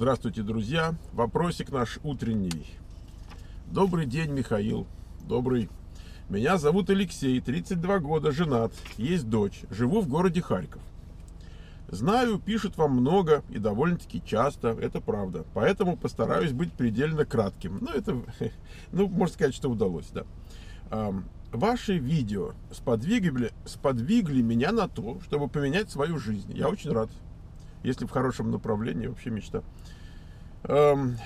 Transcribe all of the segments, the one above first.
Здравствуйте, друзья. Вопросик наш утренний. Добрый день, Михаил. Добрый. Меня зовут Алексей, 32 года, женат, есть дочь. Живу в городе Харьков. Знаю, пишут вам много и довольно-таки часто, это правда. Поэтому постараюсь быть предельно кратким. Ну, это, ну, можно сказать, что удалось, да. Ваши видео сподвигли, сподвигли меня на то, чтобы поменять свою жизнь. Я очень рад. Если в хорошем направлении, вообще мечта. Я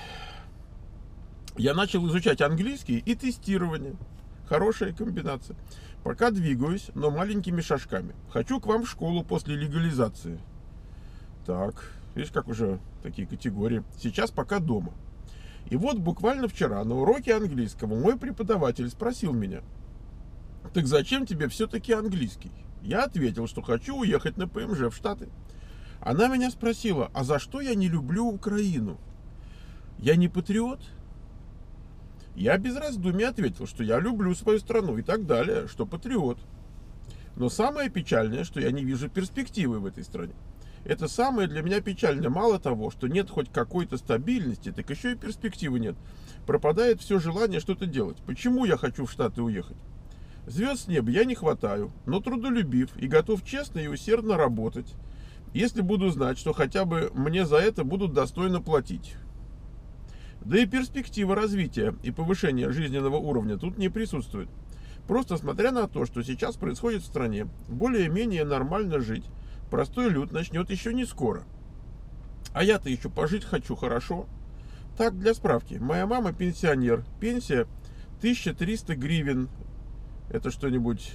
начал изучать английский и тестирование. Хорошая комбинация. Пока двигаюсь, но маленькими шажками. Хочу к вам в школу после легализации. Так, видишь, как уже такие категории. Сейчас пока дома. И вот буквально вчера на уроке английского мой преподаватель спросил меня, так зачем тебе все-таки английский? Я ответил, что хочу уехать на ПМЖ в Штаты. Она меня спросила, а за что я не люблю Украину? Я не патриот? Я без раздумий ответил, что я люблю свою страну и так далее, что патриот. Но самое печальное, что я не вижу перспективы в этой стране. Это самое для меня печальное. Мало того, что нет хоть какой-то стабильности, так еще и перспективы нет. Пропадает все желание что-то делать. Почему я хочу в Штаты уехать? Звезд с неба я не хватаю, но трудолюбив и готов честно и усердно работать, если буду знать, что хотя бы мне за это будут достойно платить. Да и перспектива развития и повышения жизненного уровня тут не присутствует. Просто смотря на то, что сейчас происходит в стране, более-менее нормально жить, простой люд начнет еще не скоро. А я-то еще пожить хочу хорошо. Так, для справки, моя мама пенсионер, пенсия 1300 гривен, это что-нибудь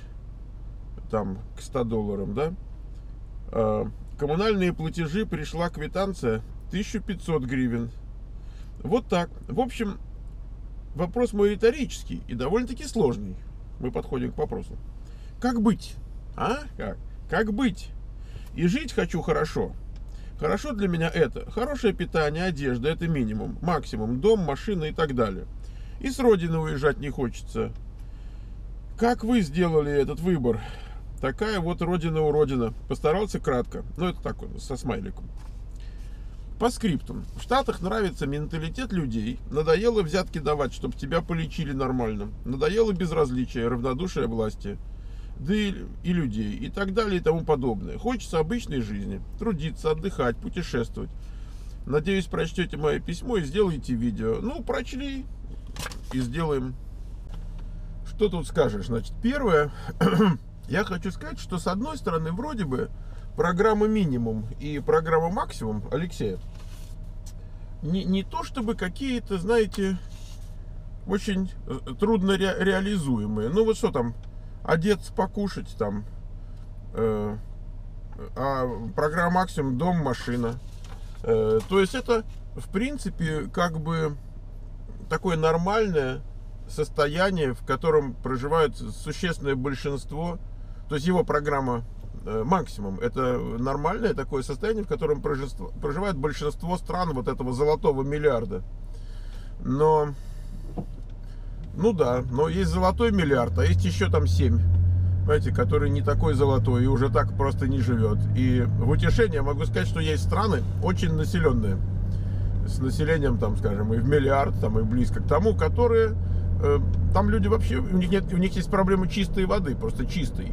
там к 100 долларам, да? А, коммунальные платежи пришла квитанция 1500 гривен. Вот так. В общем, вопрос мой риторический и довольно-таки сложный. Мы подходим к вопросу. Как быть? А? Как? Как быть? И жить хочу хорошо. Хорошо для меня это. Хорошее питание, одежда, это минимум. Максимум. Дом, машина и так далее. И с родины уезжать не хочется. Как вы сделали этот выбор? Такая вот родина уродина. Постарался кратко. Ну, это так, со смайликом. По скриптам. В Штатах нравится менталитет людей. Надоело взятки давать, чтобы тебя полечили нормально. Надоело безразличие, равнодушие власти да и, и людей, и так далее, и тому подобное. Хочется обычной жизни, трудиться, отдыхать, путешествовать. Надеюсь, прочтете мое письмо и сделаете видео. Ну, прочли и сделаем. Что тут скажешь? Значит, первое, я хочу сказать, что с одной стороны, вроде бы, программа минимум и программа максимум Алексея, не, не то чтобы какие-то, знаете, очень э, трудно ре, реализуемые. Ну вот что там, одеться, покушать там. Э, а программа максимум дом, машина. Э, то есть это, в принципе, как бы такое нормальное состояние, в котором проживает существенное большинство. То есть его программа максимум. Это нормальное такое состояние, в котором проживает большинство стран вот этого золотого миллиарда. Но ну да, но есть золотой миллиард, а есть еще там 7, понимаете, который не такой золотой и уже так просто не живет. И в утешение могу сказать, что есть страны очень населенные, с населением, там, скажем, и в миллиард, там, и близко к тому, которые, э, там люди вообще, у них, нет, у них есть проблема чистой воды, просто чистой.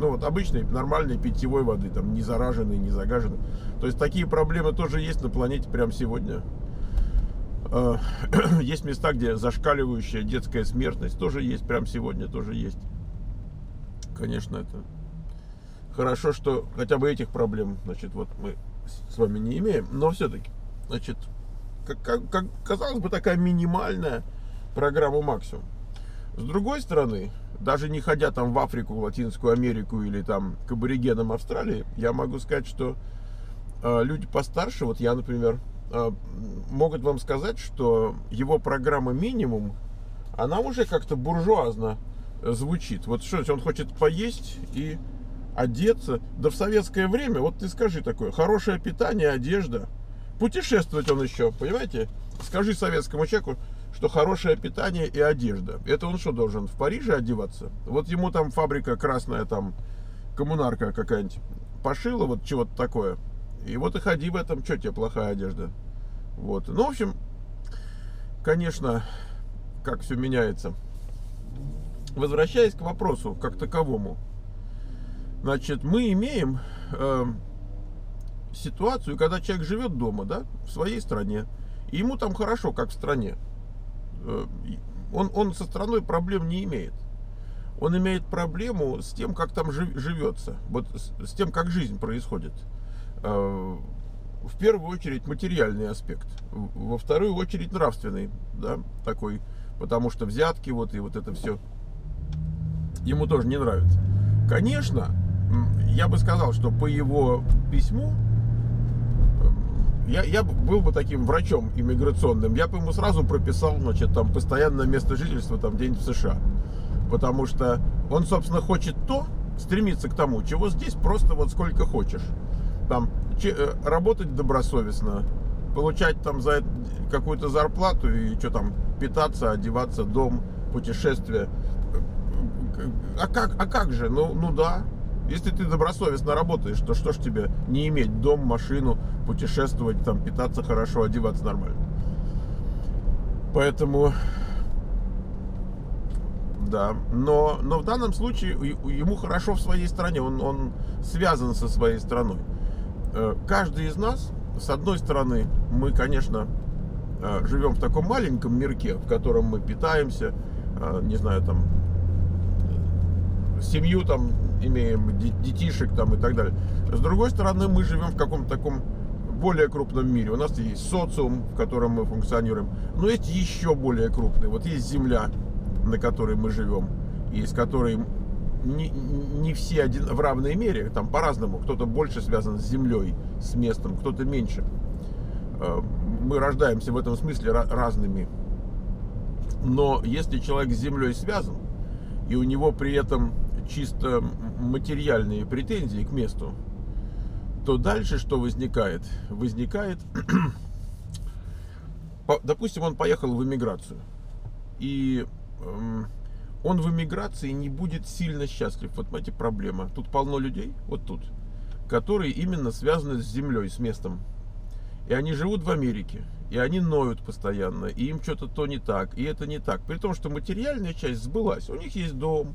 Ну вот обычной, нормальной питьевой воды, там, не зараженной, не загаженной. То есть такие проблемы тоже есть на планете прямо сегодня. Э, есть места, где зашкаливающая детская смертность тоже есть, прям сегодня тоже есть. Конечно, это хорошо, что хотя бы этих проблем, значит, вот мы с вами не имеем, но все-таки, значит, как, как, как казалось бы, такая минимальная программа максимум. С другой стороны, даже не ходя там в Африку, в Латинскую Америку или там к аборигенам Австралии, я могу сказать, что э, люди постарше, вот я, например, а, могут вам сказать, что его программа минимум, она уже как-то буржуазно звучит. Вот что, он хочет поесть и одеться. Да в советское время, вот ты скажи такое, хорошее питание, одежда. Путешествовать он еще, понимаете? Скажи советскому человеку, что хорошее питание и одежда. Это он что должен, в Париже одеваться? Вот ему там фабрика красная, там коммунарка какая-нибудь пошила вот чего-то такое. И вот и ходи в этом, что тебе плохая одежда. Вот. Ну, в общем, конечно, как все меняется. Возвращаясь к вопросу как таковому, значит, мы имеем э, ситуацию, когда человек живет дома, да, в своей стране, и ему там хорошо, как в стране. Э, он, он со страной проблем не имеет. Он имеет проблему с тем, как там жив, живется, вот с, с тем, как жизнь происходит. Э, в первую очередь материальный аспект, во вторую очередь нравственный, да, такой, потому что взятки вот и вот это все ему тоже не нравится. Конечно, я бы сказал, что по его письму я, я был бы таким врачом иммиграционным, я бы ему сразу прописал, значит, там, постоянное место жительства, там, где-нибудь в США. Потому что он, собственно, хочет то, стремится к тому, чего здесь просто вот сколько хочешь. Там, э, работать добросовестно, получать там за какую-то зарплату и что там, питаться, одеваться, дом, путешествия. А как, а как же? Ну, ну да, если ты добросовестно работаешь, то что ж тебе не иметь дом, машину, путешествовать, там, питаться хорошо, одеваться нормально. Поэтому, да, но, но в данном случае ему хорошо в своей стране, он, он связан со своей страной. Э, каждый из нас, с одной стороны, мы, конечно, э, живем в таком маленьком мирке, в котором мы питаемся, э, не знаю, там, семью там имеем, детишек там и так далее. С другой стороны, мы живем в каком-то таком более крупном мире. У нас есть социум, в котором мы функционируем, но есть еще более крупный. Вот есть Земля, на которой мы живем, и с которой не, не все один, в равной мере, там по-разному. Кто-то больше связан с Землей, с местом, кто-то меньше. Э, мы рождаемся в этом смысле разными. Но если человек с Землей связан, и у него при этом чисто материальные претензии к месту, то дальше что возникает? Возникает, допустим, он поехал в эмиграцию, и эм, он в эмиграции не будет сильно счастлив. Вот эти проблема. Тут полно людей, вот тут, которые именно связаны с землей, с местом. И они живут в Америке, и они ноют постоянно, и им что-то то не так, и это не так. При том, что материальная часть сбылась. У них есть дом,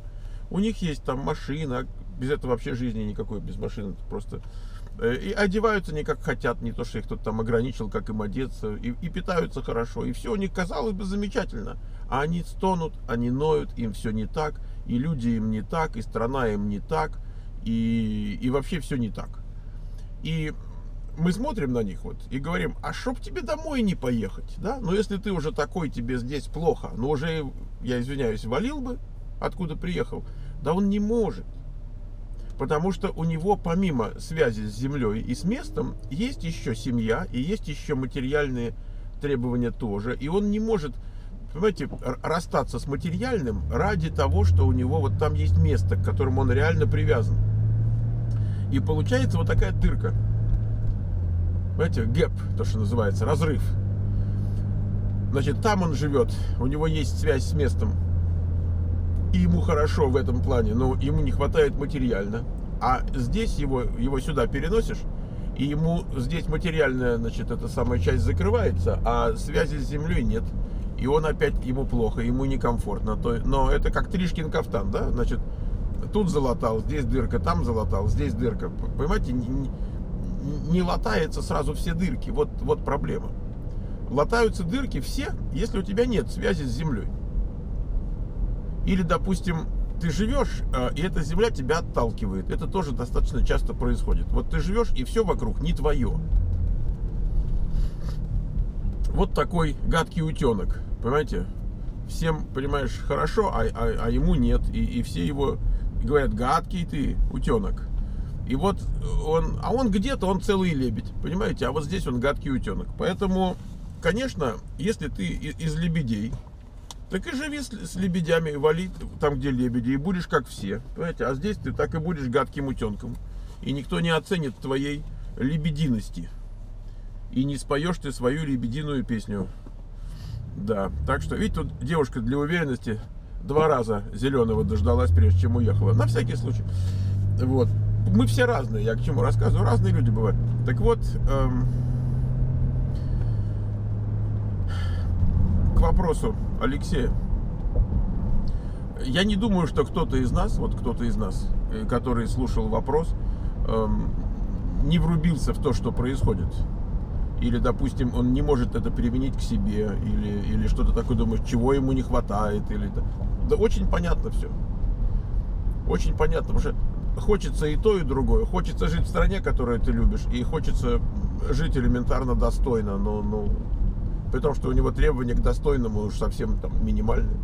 у них есть там машина, без этого вообще жизни никакой, без машины просто. Э, и одеваются не как хотят, не то, что их кто-то там ограничил, как им одеться, и, и питаются хорошо, и все у них казалось бы замечательно. А они стонут, они ноют, им все не так, и люди им не так, и страна им не так, и, и вообще все не так. И мы смотрим на них вот и говорим, а чтоб тебе домой не поехать, да? Но если ты уже такой, тебе здесь плохо, но уже, я извиняюсь, валил бы, откуда приехал, да он не может. Потому что у него помимо связи с землей и с местом есть еще семья и есть еще материальные требования тоже. И он не может, понимаете, расстаться с материальным ради того, что у него вот там есть место, к которому он реально привязан. И получается вот такая дырка. Понимаете, гэп, то, что называется, разрыв. Значит, там он живет, у него есть связь с местом, и ему хорошо в этом плане, но ему не хватает материально. А здесь его, его сюда переносишь, и ему здесь материальная, значит, эта самая часть закрывается, а связи с землей нет. И он опять, ему плохо, ему некомфортно. То, но это как Тришкин кафтан, да? Значит, тут залатал, здесь дырка, там залатал, здесь дырка. Понимаете, не, не латается сразу все дырки. Вот, вот проблема. Латаются дырки все, если у тебя нет связи с землей. Или, допустим, ты живешь, а, и эта земля тебя отталкивает. Это тоже достаточно часто происходит. Вот ты живешь, и все вокруг не твое. Вот такой гадкий утенок, понимаете? Всем, понимаешь, хорошо, а, а, а ему нет. И, и все его говорят, гадкий ты, утенок. И вот он, а он где-то, он целый лебедь, понимаете? А вот здесь он гадкий утенок. Поэтому, конечно, если ты из лебедей, так и живи с, с лебедями, вали там, где лебеди, и будешь как все. Понимаете? А здесь ты так и будешь гадким утенком. И никто не оценит твоей лебединости. И не споешь ты свою лебединую песню. Да, так что, видите, тут девушка для уверенности два раза зеленого дождалась, прежде чем уехала. На всякий случай. Вот. Мы все разные, я к чему рассказываю, разные люди бывают. Так вот, эм, к вопросу Алексея. Я не думаю, что кто-то из нас, вот кто-то из нас, э, который слушал вопрос, эм, не врубился в то, что происходит. Или, допустим, он не может это применить к себе, или, или что-то такое думает, чего ему не хватает, или да очень понятно все. Очень понятно, потому что хочется и то, и другое. Хочется жить в стране, которую ты любишь, и хочется жить элементарно достойно, но, но при том, что у него требования к достойному уж совсем там минимальные.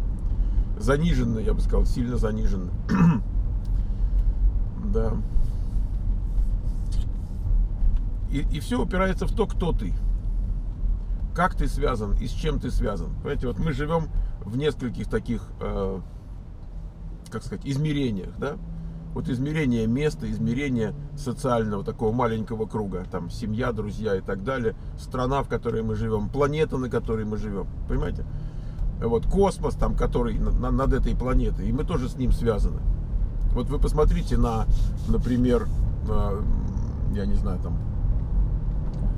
Заниженные, я бы сказал, сильно заниженные. да. И, и все упирается в то, кто ты. Как ты связан и с чем ты связан. Понимаете, вот мы живем в нескольких таких, э, как сказать, измерениях, да? Вот измерение места, измерение социального такого маленького круга, там семья, друзья и так далее, страна, в которой мы живем, планета, на которой мы живем, понимаете? Вот космос, там, который на, над этой планетой, и мы тоже с ним связаны. Вот вы посмотрите на, например, э, я не знаю, там,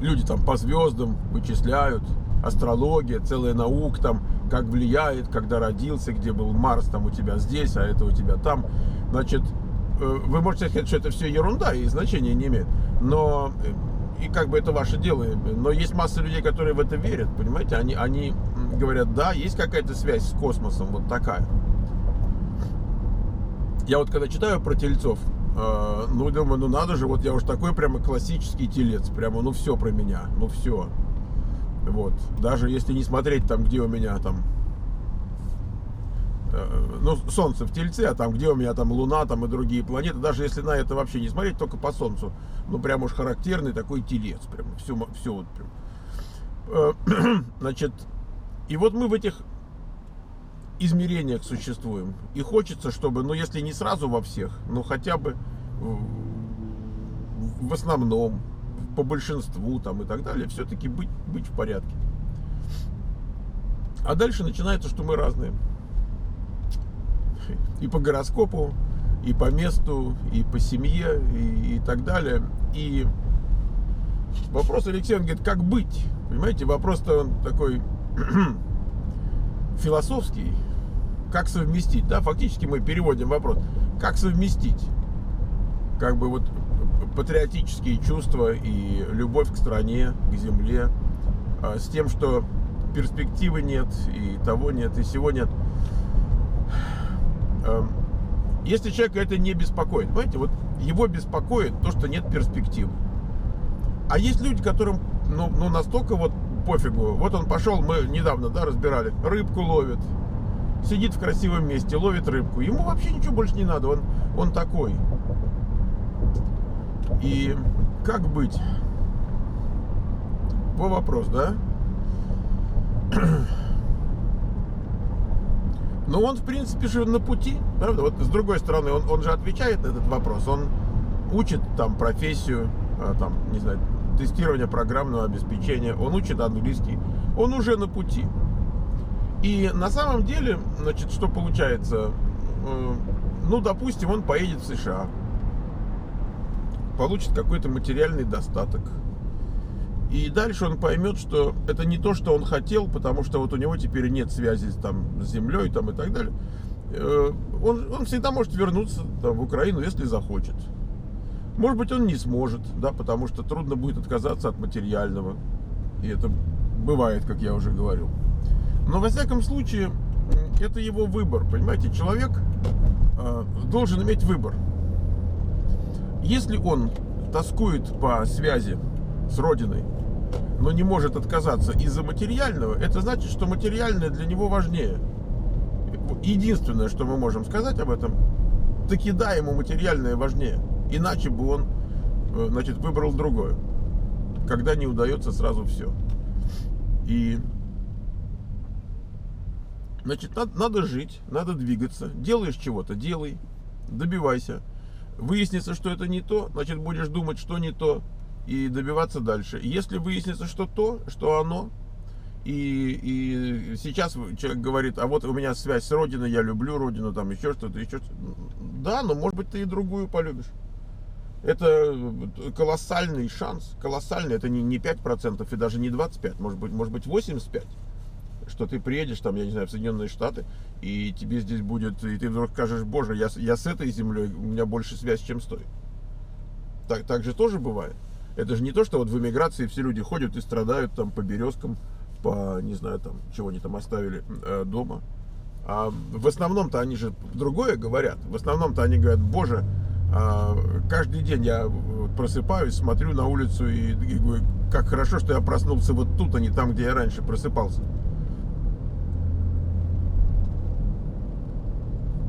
люди там по звездам вычисляют, астрология, целая наука там, как влияет, когда родился, где был Марс там у тебя здесь, а это у тебя там. Значит, вы можете сказать, что это все ерунда и значения не имеет. Но э, и как бы это ваше дело. Но есть масса людей, которые в это верят, понимаете? Они, они говорят, да, есть какая-то связь с космосом, вот такая. Я вот когда читаю про тельцов, э, ну, думаю, ну надо же, вот я уж такой прямо классический телец, прямо, ну все про меня, ну все. Вот, даже если не смотреть там, где у меня там, э, ну, Солнце в Тельце, а там, где у меня там Луна, там и другие планеты, даже если на это вообще не смотреть, только по Солнцу, ну, прям уж характерный такой телец, прям, все, все вот прям. Э, значит, и вот мы в этих измерениях существуем. И хочется, чтобы, ну если не сразу во всех, но хотя бы в основном, по большинству там и так далее, все-таки быть, быть в порядке. А дальше начинается, что мы разные. И по гороскопу, и по месту, и по семье, и, и так далее. И вопрос Алексей, он говорит, как быть? Понимаете, вопрос-то он такой философский, как совместить, да, фактически мы переводим вопрос, как совместить, как бы вот патриотические чувства и любовь к стране, к земле, а, с тем, что перспективы нет, и того нет, и всего нет. Эм, если человека это не беспокоит, понимаете, вот его беспокоит то, что нет перспектив. А есть люди, которым ну, ну настолько вот пофигу. Вот он пошел, мы недавно, да, разбирали, рыбку ловит, сидит в красивом месте, ловит рыбку. Ему вообще ничего больше не надо, он, он такой. И как быть? По вопрос, да? Но он, в принципе, же на пути, правда? Вот с другой стороны, он, он же отвечает на этот вопрос. Он учит там профессию, а, там, не знаю, тестирование программного обеспечения, он учит английский, он уже на пути. И на самом деле, значит, что получается? Э, ну, допустим, он поедет в США, получит какой-то материальный достаток. И дальше он поймет, что это не то, что он хотел, потому что вот у него теперь нет связи там, с землей там, и так далее. Э, он, он всегда может вернуться там, в Украину, если захочет. Может быть, он не сможет, да, потому что трудно будет отказаться от материального. И это бывает, как я уже говорил. Но, во всяком случае, это его выбор. Понимаете, человек э, должен иметь выбор. Если он тоскует по связи с Родиной, но не может отказаться из-за материального, это значит, что материальное для него важнее. Единственное, что мы можем сказать об этом, таки да, ему материальное важнее. Иначе бы он, э, значит, выбрал другое. Когда не удается сразу все. И, значит, надо, надо жить, надо двигаться. Делаешь чего-то, делай, добивайся. Выяснится, что это не то, значит, будешь думать, что не то, и добиваться дальше. Если выяснится, что то, что оно, и, и сейчас человек говорит, а вот у меня связь с Родиной, я люблю Родину, там еще что-то, еще что-то. Да, но может быть ты и другую полюбишь. Это колоссальный шанс, колоссальный, это не, не 5% и даже не 25%, может быть, может быть 85%. что ты приедешь там, я не знаю, в Соединенные Штаты, и тебе здесь будет, и ты вдруг скажешь, боже, я, я с этой землей, у меня больше связь, чем с той. Так, так же тоже бывает. Это же не то, что вот в эмиграции все люди ходят и страдают там по березкам, по, не знаю, там, чего они там оставили э, дома. А в основном-то они же другое говорят. В основном-то они говорят, боже, э, каждый день я просыпаюсь, смотрю на улицу и, и говорю, как хорошо, что я проснулся вот тут, а не там, где я раньше просыпался.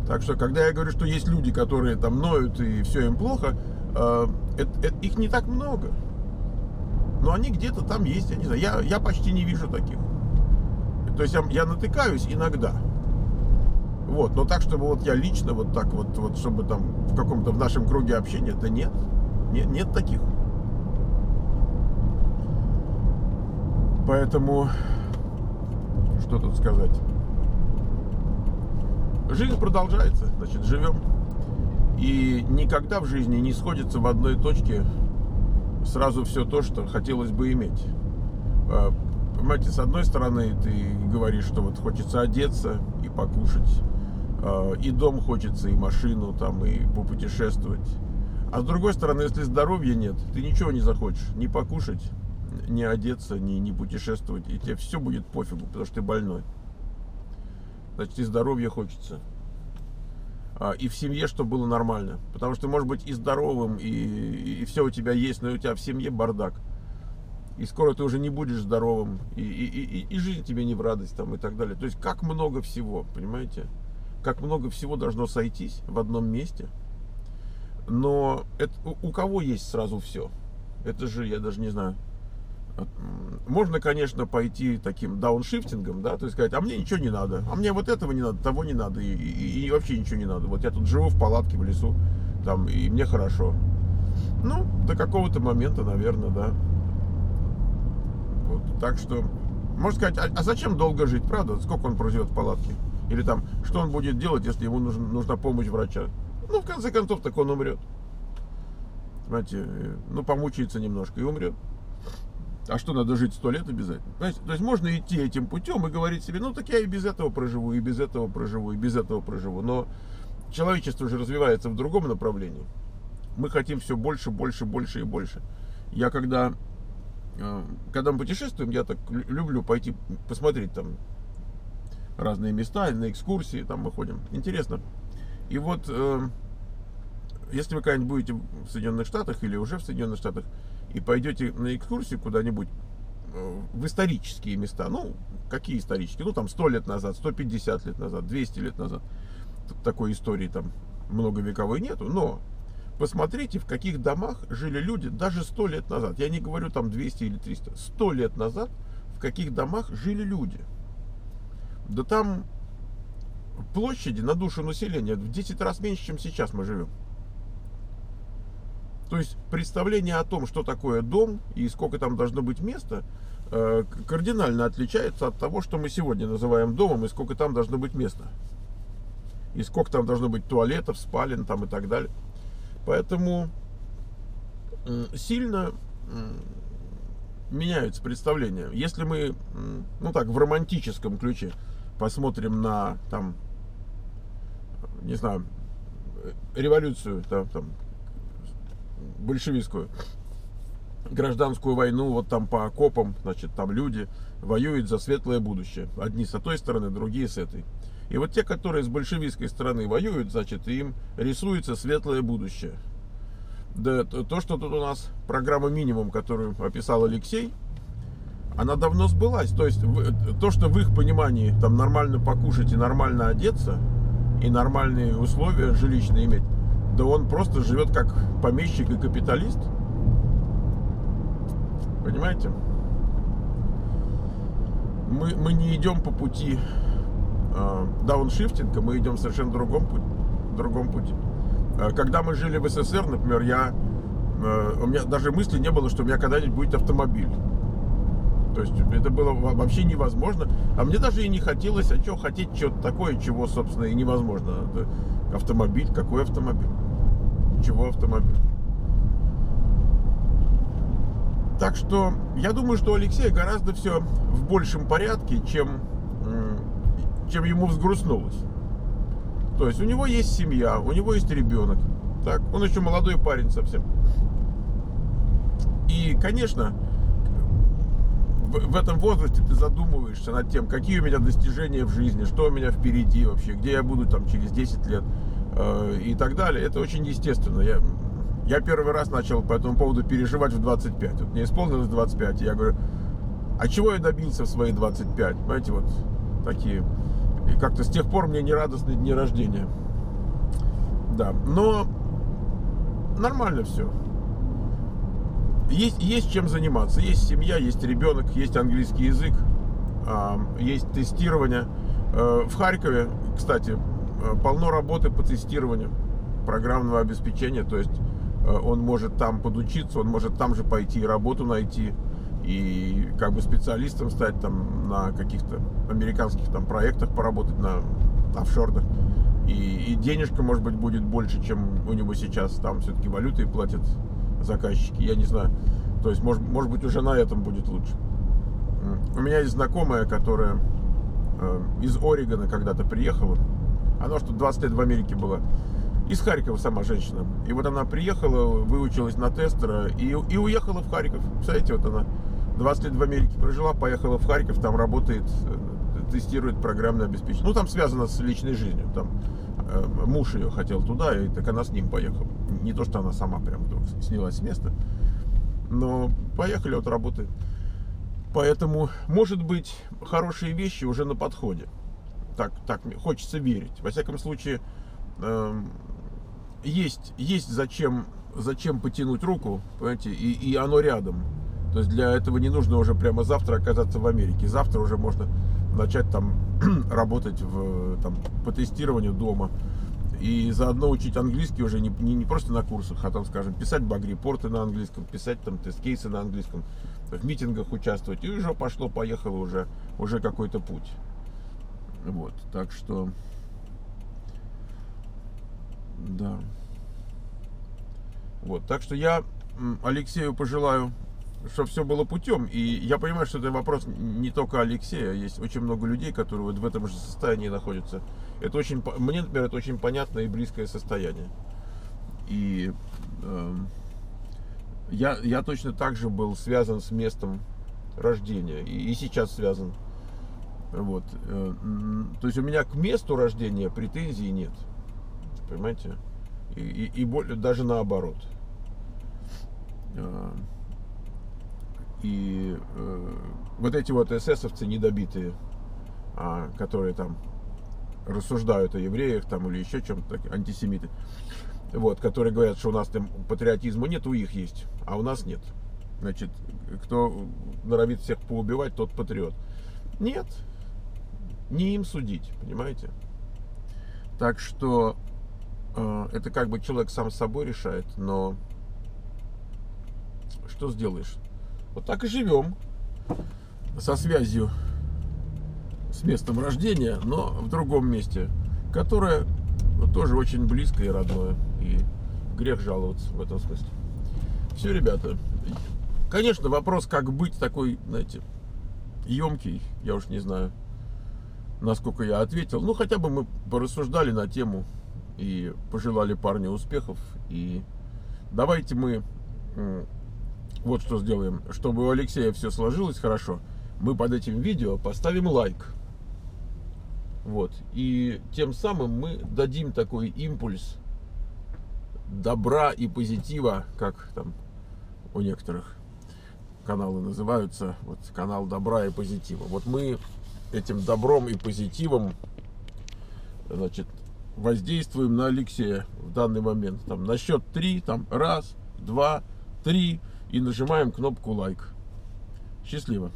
Так что, когда я говорю, что есть люди, которые там ноют и все им плохо, э, это, их не так много. Но они где-то там есть, я не знаю. Я, я почти не вижу таких. То есть я, я натыкаюсь иногда. Вот, но так, чтобы вот я лично вот так вот, вот чтобы там в каком-то в нашем круге общения, да нет. Нет, нет таких. Поэтому, что тут сказать? Жизнь продолжается, значит, живем. И никогда в жизни не сходится в одной точке сразу все то, что хотелось бы иметь. А, понимаете, с одной стороны, ты говоришь, что вот хочется одеться и покушать, а, и дом хочется, и машину там, и попутешествовать. А с другой стороны, если здоровья нет, ты ничего не захочешь, ни покушать, ни одеться, ни, ни путешествовать, и тебе все будет пофигу, потому что ты больной. Значит, и здоровья хочется. А, и в семье, чтобы было нормально. Потому что может быть и здоровым, и, и все у тебя есть, но у тебя в семье бардак. И скоро ты уже не будешь здоровым, и, и, и, и жизнь тебе не в радость там и так далее. То есть как много всего, понимаете? Как много всего должно сойтись в одном месте. Но это, у кого есть сразу все? Это же, я даже не знаю, можно, конечно, пойти таким дауншифтингом, да, то есть сказать, а мне ничего не надо, а мне вот этого не надо, того не надо, и, и, и вообще ничего не надо. Вот я тут живу в палатке в лесу, там, и мне хорошо. Ну, до какого-то момента, наверное, да. Вот, так что, можно сказать, а, а зачем долго жить, правда? Сколько он проживет в палатке? Или там, что он будет делать, если ему нужен, нужна помощь врача? Ну, в конце концов, так он умрет. Понимаете, ну, помучается немножко и умрет. А что, надо жить сто лет обязательно? Понимаете? То есть можно идти этим путем и говорить себе, ну так я и без этого проживу, и без этого проживу, и без этого проживу. Но человечество уже развивается в другом направлении. Мы хотим все больше, больше, больше и больше. Я когда, э, когда мы путешествуем, я так люблю пойти посмотреть там разные места, на экскурсии там мы ходим. Интересно. И вот, э, если вы когда-нибудь будете в Соединенных Штатах или уже в Соединенных Штатах, и пойдете на экскурсию куда-нибудь э, в исторические места, ну, какие исторические, ну, там 100 лет назад, 150 лет назад, 200 лет назад, такой истории там многовековой нету, но посмотрите, в каких домах жили люди даже 100 лет назад. Я не говорю там 200 или 300. 100 лет назад в каких домах жили люди. Да там площади на душу населения в 10 раз меньше, чем сейчас мы живем. То есть представление о том, что такое дом и сколько там должно быть места, э, кардинально отличается от того, что мы сегодня называем домом и сколько там должно быть места. И сколько там должно быть туалетов, спален там и так далее. Поэтому сильно меняются представления. Если мы, ну так, в романтическом ключе посмотрим на, там, не знаю, э, революцию, там, там большевистскую гражданскую войну, вот там по окопам, значит, там люди воюют за светлое будущее. Одни с той стороны, другие с этой. И вот те, которые с большевистской стороны воюют, значит, им рисуется светлое будущее. Да, то, что тут у нас программа минимум, которую описал Алексей, она давно сбылась. То есть то, что в их понимании там нормально покушать и нормально одеться, и нормальные условия жилищные иметь, да он просто живет как помещик и капиталист. Понимаете? Мы, мы не идем по пути э, дауншифтинга, мы идем совершенно другом, другом пути. Э, когда мы жили в СССР, например, я, э, у меня даже мысли не было, что у меня когда-нибудь будет автомобиль. То есть это было вообще невозможно. А мне даже и не хотелось, а что хотеть что-то такое, чего, собственно, и невозможно. Автомобиль, какой автомобиль? Чего автомобиль. Так что я думаю, что у Алексея гораздо все в большем порядке, чем чем ему взгрустнулось. То есть у него есть семья, у него есть ребенок. Так, он еще молодой парень совсем. И, конечно, в, этом возрасте ты задумываешься над тем, какие у меня достижения в жизни, что у меня впереди вообще, где я буду там через 10 лет и так далее. Это очень естественно. Я, я первый раз начал по этому поводу переживать в 25. Вот мне исполнилось 25, и я говорю, а чего я добился в свои 25? Понимаете, вот такие. И как-то с тех пор мне не радостны дни рождения. Да, но нормально все. Есть, есть чем заниматься. Есть семья, есть ребенок, есть английский язык, есть тестирование. Э, в Харькове, кстати, э, полно работы по тестированию программного обеспечения. То есть э, он может там подучиться, он может там же пойти работу найти и как бы специалистом стать там на каких-то американских там проектах поработать на офшорных. И, и денежка, может быть, будет больше, чем у него сейчас. Там все-таки валютой платят заказчики, я не знаю. То есть, может, может быть, уже на этом будет лучше. У меня есть знакомая, которая э, из Орегона когда-то приехала. Она что 20 лет в Америке была. Из Харькова сама женщина. И вот она приехала, выучилась на тестера и, и уехала в Харьков. Представляете, вот она 20 лет в Америке прожила, поехала в Харьков, там работает, э, тестирует программное обеспечение. Ну, там связано с личной жизнью. Там э, муж ее хотел туда, и так она с ним поехала. Не то, что она сама прям вдруг снялась с места. Но поехали, вот работает. Поэтому, может быть, хорошие вещи уже на подходе. Так, так хочется верить. Во всяком случае, э, есть, есть зачем, зачем потянуть руку, понимаете, и, и оно рядом. То есть для этого не нужно уже прямо завтра оказаться в Америке. Завтра уже можно начать там работать в, там, по тестированию дома. И заодно учить английский уже не, не, не просто на курсах, а там, скажем, писать баг-репорты на английском, писать там тест-кейсы на английском, в митингах участвовать. И уже пошло-поехало уже, уже какой-то путь. Вот, так что... Да. Вот, так что я Алексею пожелаю, чтобы все было путем. И я понимаю, что это вопрос не только Алексея. Есть очень много людей, которые вот в этом же состоянии находятся. Это очень, мне, например, это очень понятное и близкое состояние. И э, я, я точно так же был связан с местом рождения. И, и сейчас связан. Вот. Э, то есть у меня к месту рождения претензий нет. Понимаете? И, и, и более, даже наоборот. А, и э, вот эти вот эсэсовцы недобитые, а, которые там рассуждают о евреях там или еще чем-то, антисемиты, вот, которые говорят, что у нас там патриотизма нет, у них есть, а у нас нет. Значит, кто норовит всех поубивать, тот патриот. Нет, не им судить, понимаете? Так что э, это как бы человек сам с собой решает, но что сделаешь? Вот так и живем со связью с местом рождения, но в другом месте, которое тоже очень близкое и родное. И грех жаловаться в этом смысле. Все, ребята. Конечно, вопрос, как быть такой, знаете, емкий, я уж не знаю, насколько я ответил. Ну, хотя бы мы порассуждали на тему и пожелали парню успехов. И давайте мы вот что сделаем. Чтобы у Алексея все сложилось хорошо, мы под этим видео поставим лайк. Вот. И тем самым мы дадим такой импульс добра и позитива, как там у некоторых каналы называются, вот канал добра и позитива. Вот мы этим добром и позитивом, значит, воздействуем на Алексея в данный момент. Там на счет три, там раз, два, три и нажимаем кнопку лайк. Счастливо!